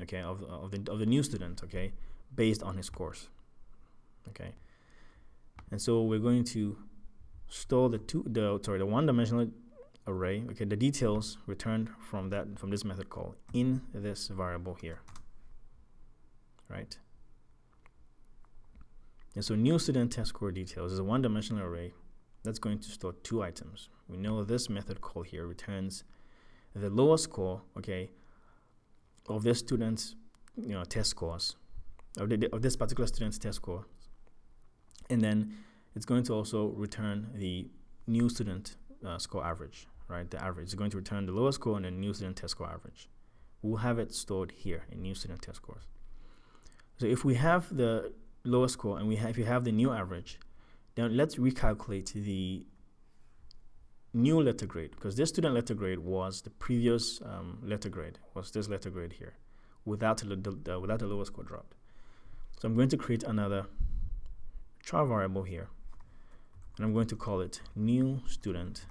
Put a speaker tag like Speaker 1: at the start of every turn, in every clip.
Speaker 1: okay, of, of, the, of the new student, okay, based on his course, okay. And so we're going to store the two, the sorry, the one-dimensional array, okay, the details returned from that from this method call in this variable here, right? And so new student test score details is a one-dimensional array that's going to store two items. We know this method call here returns the lowest score, okay, of this student's you know test scores, of, the, of this particular student's test score, and then it's going to also return the new student uh, score average, right? The average is going to return the lowest score and the new student test score average. We'll have it stored here in new student test scores. So if we have the lowest score and we have, if you have the new average, then let's recalculate the new letter grade because this student letter grade was the previous um, letter grade was this letter grade here without the, the, without the lowest score dropped. So I'm going to create another char variable here and I'm going to call it new student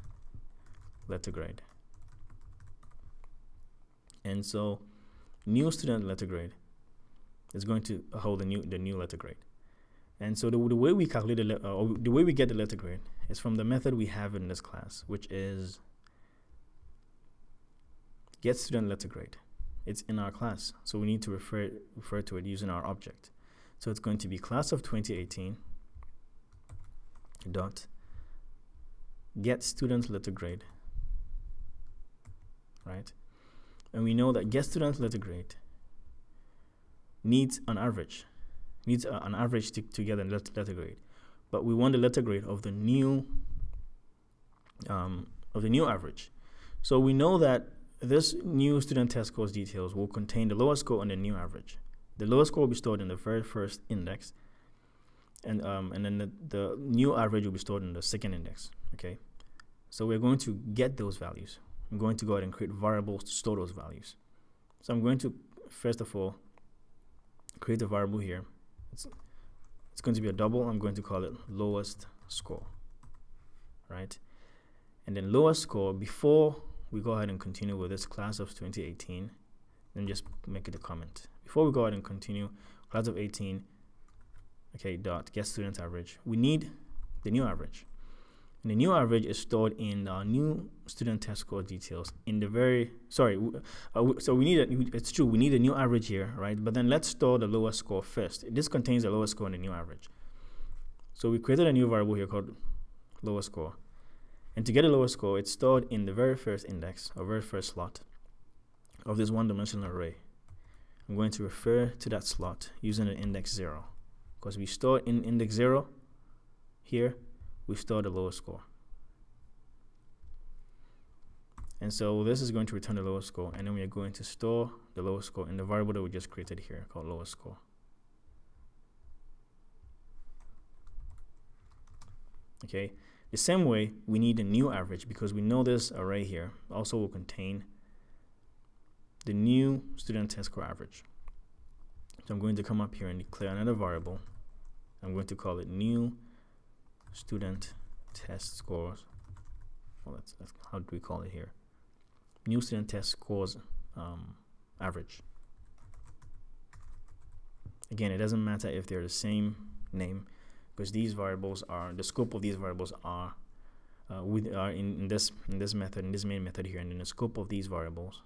Speaker 1: letter grade. And so new student letter grade is going to hold the new the new letter grade. And so the, the way we calculate the, uh, the way we get the letter grade is from the method we have in this class, which is get student letter grade. It's in our class, so we need to refer refer to it using our object. So it's going to be class of 2018 dot get student letter grade, right? And we know that get student letter grade needs an average needs a, an average to, to get a letter grade. But we want the letter grade of the new um, of the new average. So we know that this new student test scores details will contain the lowest score and the new average. The lowest score will be stored in the very first index, and um, and then the, the new average will be stored in the second index. Okay, so we're going to get those values. I'm going to go ahead and create variables to store those values. So I'm going to first of all create a variable here it's, it's going to be a double. I'm going to call it lowest score, right? And then lowest score, before we go ahead and continue with this class of 2018, then just make it a comment. Before we go ahead and continue, class of 18, okay, dot get student average, we need the new average. And the new average is stored in our new student test score details in the very, sorry, uh, so we need, a, it's true, we need a new average here, right? But then let's store the lowest score first. This contains the lowest score and the new average. So we created a new variable here called lowest score. And to get a lowest score, it's stored in the very first index or very first slot of this one-dimensional array. I'm going to refer to that slot using the index 0 because we store in index 0 here we store the lowest score. And so this is going to return the lowest score, and then we are going to store the lowest score in the variable that we just created here called lowest score. Okay, the same way we need a new average because we know this array here also will contain the new student test score average. So I'm going to come up here and declare another variable. I'm going to call it new student test scores. Well, that's, that's how do we call it here? New student test scores um, average. Again, it doesn't matter if they're the same name because these variables are the scope of these variables are uh, with are in, in this in this method in this main method here and in the scope of these variables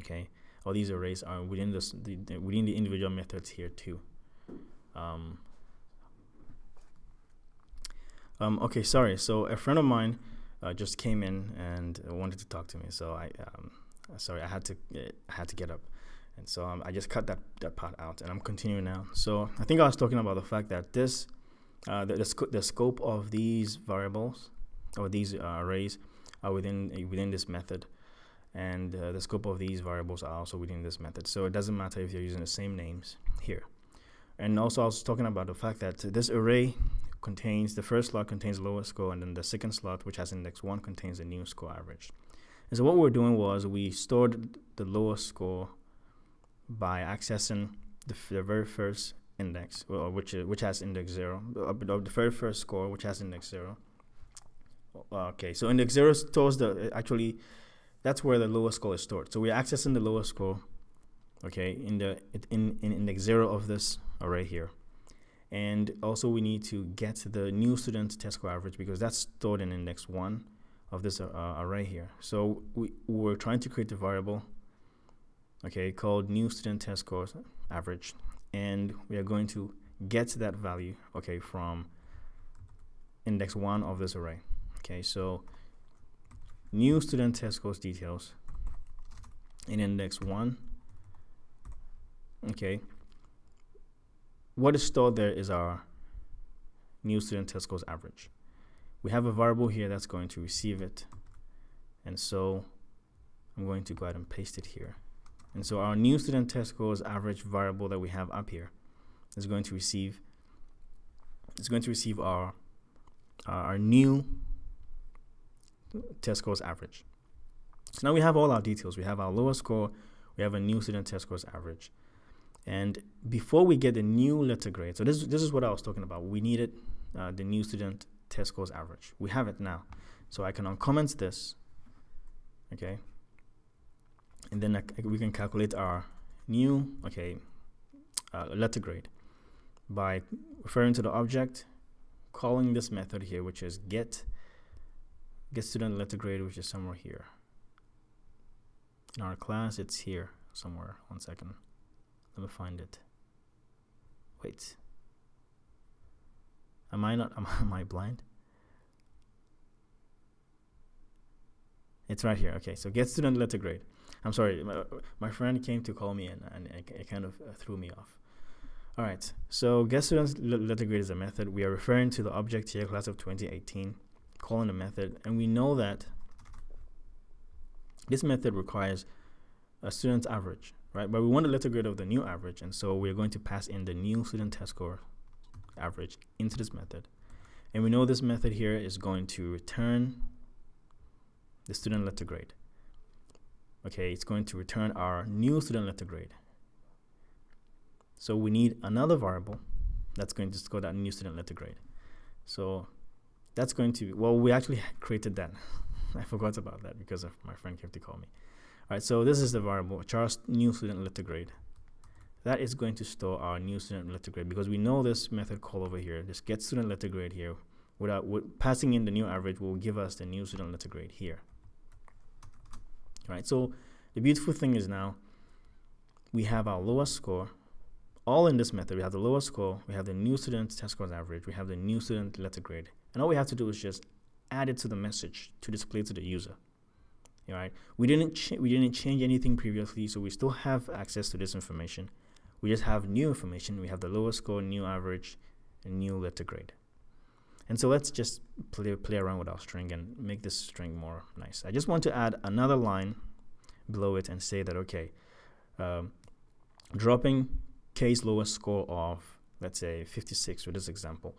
Speaker 1: okay all these arrays are within this the, the within the individual methods here too um, um, okay, sorry. So a friend of mine uh, just came in and wanted to talk to me. So I, um, sorry, I had to, I had to get up, and so um, I just cut that that part out, and I'm continuing now. So I think I was talking about the fact that this, uh, the the, sc the scope of these variables or these uh, arrays are within within this method, and uh, the scope of these variables are also within this method. So it doesn't matter if you're using the same names here. And also, I was talking about the fact that this array contains the first slot contains the lowest score, and then the second slot, which has index one, contains the new score average. And so what we are doing was we stored the lowest score by accessing the, the very first index, well, which is which has index zero, uh, uh, the very first score, which has index zero. Uh, okay, so index zero stores the actually that's where the lowest score is stored. So we're accessing the lowest score okay, in the in, in index zero of this array here. And also we need to get the new student test score average because that's stored in index one of this uh, array here. So we, we're trying to create a variable, okay, called new student test scores average. And we are going to get that value, okay, from index one of this array. Okay, so new student test scores details in index one. Okay, what is stored there is our new student test scores average. We have a variable here that's going to receive it. And so I'm going to go ahead and paste it here. And so our new student test scores average variable that we have up here is going to receive is going to receive our uh, our new test scores average. So now we have all our details. We have our lower score, we have a new student test scores average. And before we get the new letter grade, so this, this is what I was talking about. We needed uh, the new student test scores average. We have it now. So I can uncomment this, okay? And then I, we can calculate our new, okay, uh, letter grade by referring to the object, calling this method here, which is get, get student letter grade, which is somewhere here. In our class, it's here somewhere. One second. Let me find it. Wait. Am I not? Am, am I blind? It's right here. Okay, so get student letter grade. I'm sorry, my, my friend came to call me and, and it, it kind of uh, threw me off. All right, so get student letter grade is a method. We are referring to the object here, class of 2018, calling a method, and we know that this method requires a student's average, right? But we want the letter grade of the new average, and so we're going to pass in the new student test score average into this method. And we know this method here is going to return the student letter grade. Okay, it's going to return our new student letter grade. So we need another variable that's going to score that new student letter grade. So that's going to, be, well, we actually created that. I forgot about that because my friend came to call me. So this is the variable, char's new student letter grade that is going to store our new student letter grade because we know this method call over here, this get student letter grade here, without with passing in the new average will give us the new student letter grade here. All right, so the beautiful thing is now we have our lowest score all in this method. We have the lowest score, we have the new student test scores average, we have the new student letter grade. And all we have to do is just add it to the message to display to the user. All right, we didn't we didn't change anything previously, so we still have access to this information we just have new information. We have the lowest score, new average, and new letter grade. And so let's just play, play around with our string and make this string more nice. I just want to add another line below it and say that, okay, um, dropping K's lowest score of, let's say, 56 for this example,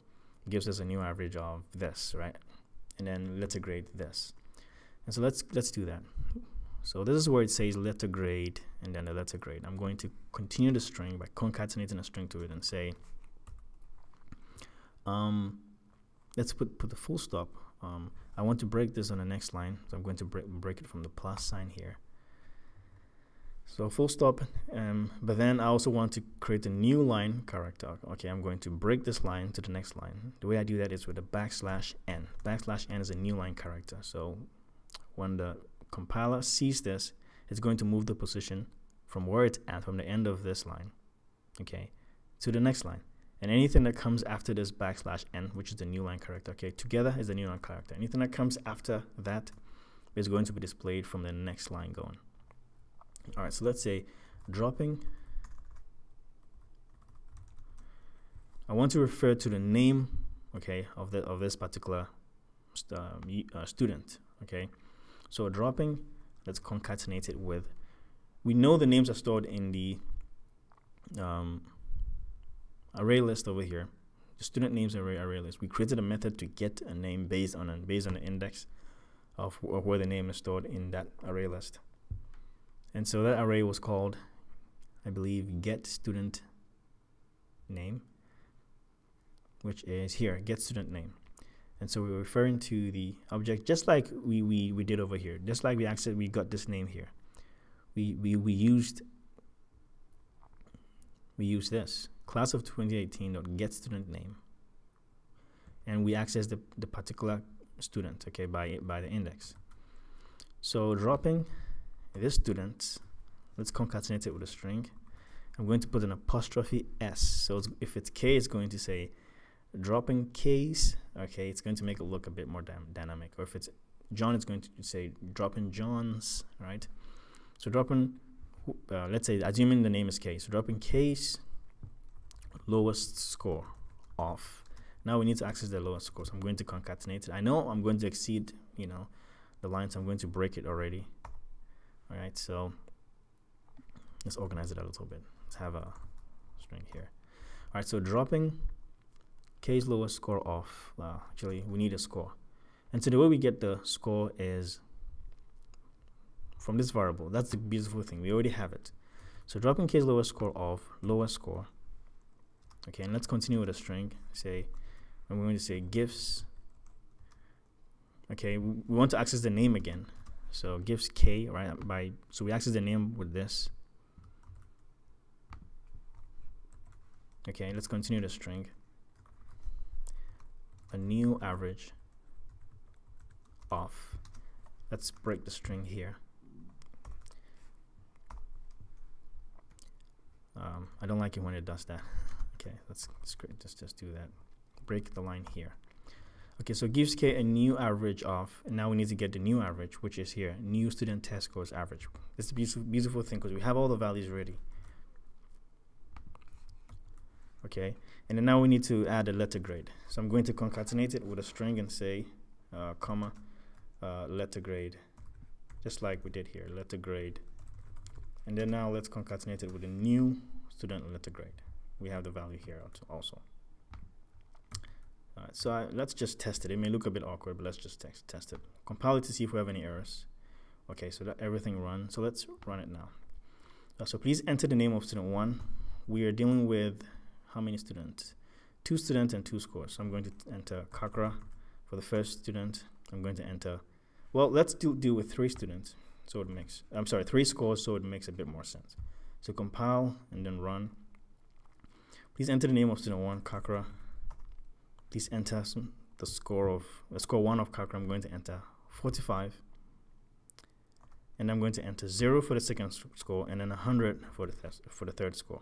Speaker 1: gives us a new average of this, right? And then letter grade this. And so let's let's do that. So this is where it says letter grade and then the letter grade. I'm going to continue the string by concatenating a string to it and say, um, let's put, put the full stop. Um, I want to break this on the next line, so I'm going to break, break it from the plus sign here. So full stop, um, but then I also want to create a new line character. Okay, I'm going to break this line to the next line. The way I do that is with a backslash n. Backslash n is a new line character. So when the compiler sees this, it's going to move the position from where it's at, from the end of this line, okay, to the next line. And anything that comes after this backslash n, which is the new line character, okay, together is the new line character. Anything that comes after that is going to be displayed from the next line going. All right, so let's say dropping. I want to refer to the name, okay, of the of this particular um, uh, student, okay. So dropping, let's concatenate it with, we know the names are stored in the um, array list over here. The student names array array list. We created a method to get a name based on a, based on the index of, of where the name is stored in that array list. And so that array was called, I believe, get student name, which is here, get student name. And so we're referring to the object just like we, we, we did over here. Just like we actually we got this name here. We, we, we used we use this. Class of 2018 dot get student name. And we access the, the particular student okay by by the index. So dropping this student let's concatenate it with a string. I'm going to put an apostrophe s. So if it's k it's going to say dropping case, okay it's going to make it look a bit more dynamic or if it's john it's going to say dropping john's right so dropping uh, let's say assuming the name is case, so dropping case lowest score off now we need to access the lowest score. So I'm going to concatenate it. I know I'm going to exceed, you know, the lines. I'm going to break it already. All right, so let's organize it a little bit. Let's have a string here. All right, so dropping k's lowest score off. Uh, actually, we need a score. And so the way we get the score is from this variable. That's the beautiful thing. We already have it. So dropping k's lowest score off, lowest score. Okay, and let's continue with a string. Say I'm going to say gifts okay we want to access the name again so gifts k right by so we access the name with this okay let's continue the string a new average off let's break the string here um, I don't like it when it does that okay let's, let's just just do that break the line here. Okay, so gives K a new average of, and now we need to get the new average, which is here, new student test scores average. It's a beautiful, beautiful thing because we have all the values ready. Okay, and then now we need to add a letter grade. So I'm going to concatenate it with a string and say, uh, comma, uh, letter grade, just like we did here, letter grade. And then now let's concatenate it with a new student letter grade. We have the value here also. Alright, so I, let's just test it. It may look a bit awkward, but let's just test, test it. Compile it to see if we have any errors. Okay, so that everything run. So let's run it now. Uh, so please enter the name of student one. We are dealing with how many students? Two students and two scores. So I'm going to enter Kakra for the first student. I'm going to enter, well, let's do deal with three students. So it makes, I'm sorry, three scores, so it makes a bit more sense. So compile and then run. Please enter the name of student one, Kakra please enter the score of the score one of Kakra. I'm going to enter 45 and I'm going to enter 0 for the second score and then 100 for the, for the third score.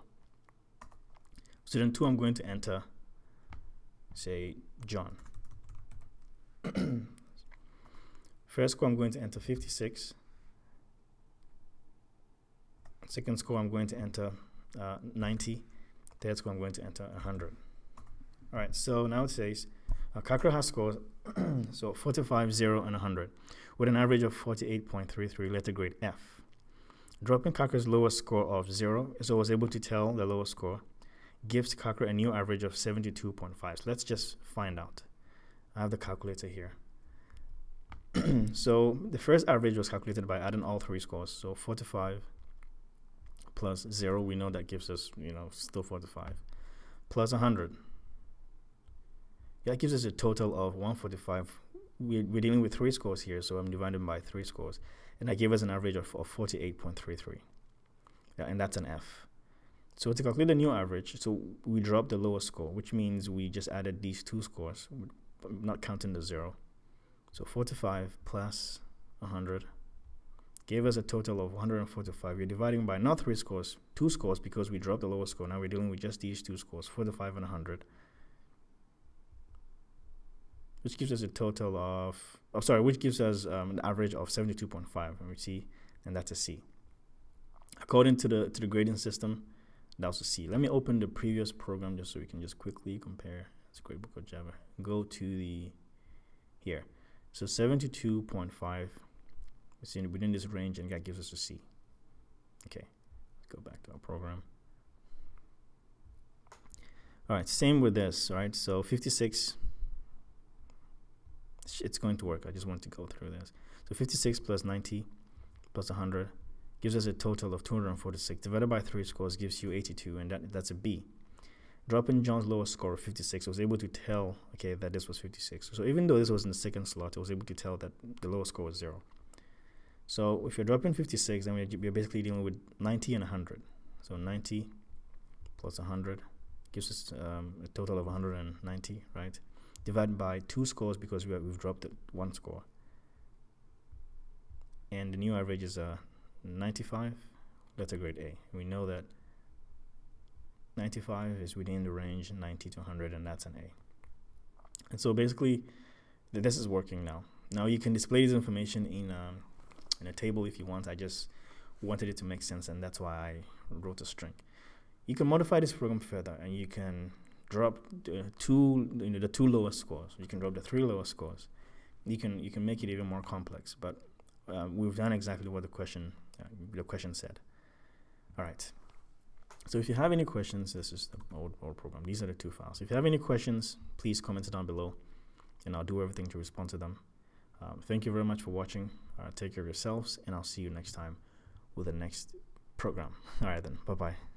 Speaker 1: Student 2 I'm going to enter say John. First score I'm going to enter 56. Second score I'm going to enter uh, 90. Third score I'm going to enter 100. All right, so now it says uh, Kakra has scores so 45, 0, and 100 with an average of 48.33 letter grade F. Dropping Kakra's lowest score of 0, so I was able to tell the lowest score, gives Kakra a new average of 72.5. So let's just find out. I have the calculator here. so the first average was calculated by adding all three scores. So 45 plus 0, we know that gives us, you know, still 45, plus 100 that gives us a total of 145. We're, we're dealing with three scores here, so I'm dividing by three scores. And that gave us an average of, of 48.33. Yeah, and that's an F. So to calculate the new average, so we dropped the lowest score, which means we just added these two scores, not counting the zero. So 45 plus 100 gave us a total of 145. We're dividing by not three scores, two scores because we dropped the lowest score. Now we're dealing with just these two scores, 45 and 100 which gives us a total of, oh, sorry, which gives us um, an average of 72.5, and we see, and that's a C. According to the to the grading system, that was a C. Let me open the previous program just so we can just quickly compare. It's a grade book of Java. Go to the here. So 72.5 is in within this range, and that gives us a C. Okay, let's go back to our program. All right, same with this, right? So 56 it's going to work. I just want to go through this. So 56 plus 90 plus 100 gives us a total of 246. Divided by 3 scores gives you 82, and that, that's a B. Dropping John's lowest score of 56, I was able to tell, okay, that this was 56. So even though this was in the second slot, I was able to tell that the lowest score was 0. So if you're dropping 56, then we're basically dealing with 90 and 100. So 90 plus 100 gives us um, a total of 190, right? Divided by two scores because we have, we've dropped one score. And the new average is uh, 95, that's a grade A. We know that 95 is within the range 90 to 100, and that's an A. And so basically, this is working now. Now you can display this information in um, in a table if you want. I just wanted it to make sense, and that's why I wrote a string. You can modify this program further, and you can drop the two you know, the two lowest scores. You can drop the three lowest scores. You can you can make it even more complex, but uh, we've done exactly what the question uh, the question said. All right. So if you have any questions, this is the old, old program. These are the two files. If you have any questions, please comment down below, and I'll do everything to respond to them. Um, thank you very much for watching. Uh, take care of yourselves, and I'll see you next time with the next program. All right, then. Bye bye.